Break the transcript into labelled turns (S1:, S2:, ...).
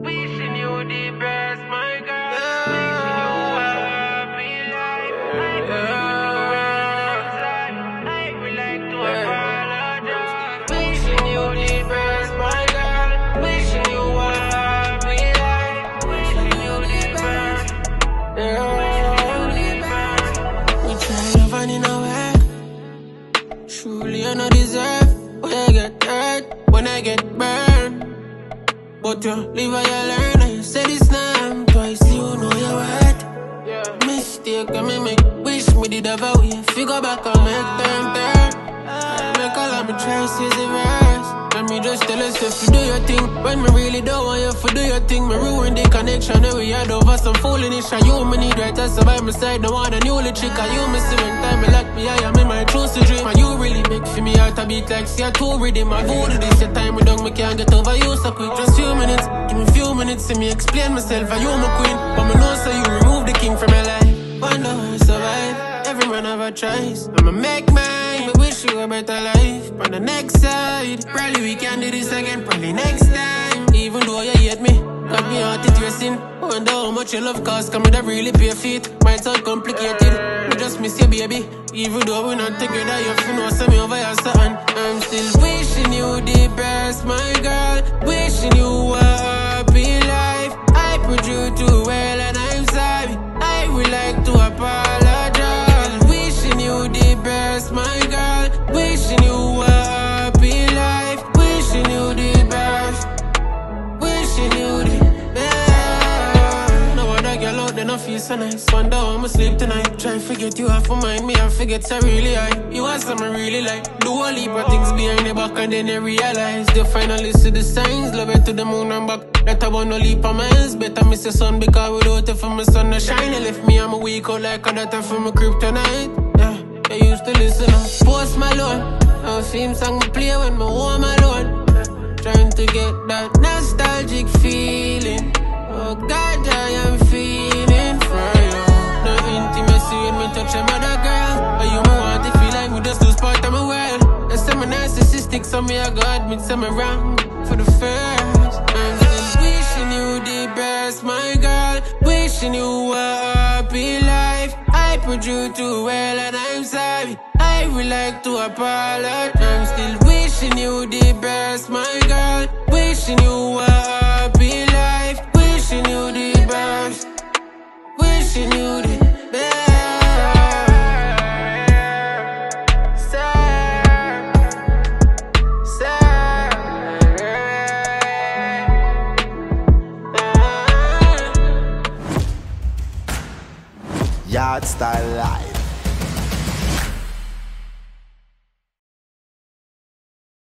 S1: Wishing you the best, my girl. Wishing you a happy life. I to apologize. Wishing you the best, my girl. Wishing you a happy life. Wishing you the best.
S2: Truly, I deserve. When I get hurt, when I get burned. But you live how you learn. And say this time twice, you know your worth.
S1: Yeah.
S2: Mistake, I me make. Wish me did have a way. Figure back and make turn turn. Make all of my choices reverse. Let me just tell yourself to do your thing. When me really don't want you to do your thing, me ruin the connection that we had over some foolishness. And you me need right to survive my side. Don't want a new trick. And you me see when time me lock me I am in my true dream. And you really make for me out a beat like see a two rhythm. I go to this your time me down, me can't get over you so quick. Just few minutes, give me few minutes, see me explain myself. And you my queen, but me know so you remove the king from my life. Wonder how I survive. Every man have a choice. I'ma make mine. But wish you a better life. On the next side, probably we can do this again. Probably next time. Even though you hate me, got me out it Wonder how much your love cost. Come with a really pay feet. Might sound complicated. Me just miss you, baby. Even though we're not together, you feel no send me over your out there no feel so nice. Wonder how I'ma sleep tonight. Try forget you half of mind, me I forget so really high. You are something really like. Do a leap of things behind the back and then they realize. They finally see the signs. Love it to the moon and back. That I want no leap of miles. Better miss the sun because without it for my sun to shine. You left me, I'm a weak out like a data from a kryptonite. I used to listen up. Post Malone. Our theme song me play when me home alone. Trying to get that me narcissistic, some me I go admit some me wrong for the first. I'm wishing you the best, my girl. Wishing you a happy life. I put you too well and I'm sorry. I would like to apologize. I'm still wishing you the best, my girl. Wishing you a happy life. Wishing you the best. Wishing you
S3: Yardstyle Live.